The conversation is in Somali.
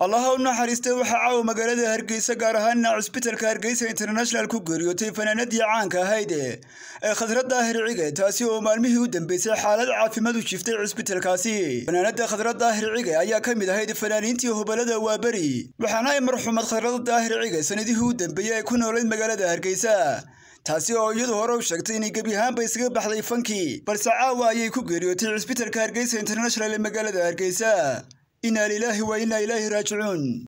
allaha u naxariistay waxaa caawa magaalada hargeysa gaar ahaana cusbitalka hargeysa international ku geeriyootay fanaanadii caanka ahayd ee khadrad daahir cige taasi oo maalmihii u dambeysay xaalad caafimaad u jiftay cusbitalkaasi fanaanada khadrad daahir cige ayaa ka mid ahayd fanaaniintii hubalada waaberi waxaana ay marxuumad khadrad daahir cige sanadihii u dambeeyey ay ku noolayd magaalada hargeysa. Taasi oo iyadu hore u sheegtay inay gebi ahaanba isaga baxday fankii balse caawa ayay ku geeriyootay cusbitalka hargeysa international ee magaalada hargeysa inaa lilaahi wa inaa ilaahi raajicuun